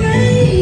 pain.